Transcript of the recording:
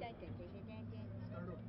再点，再见，再见。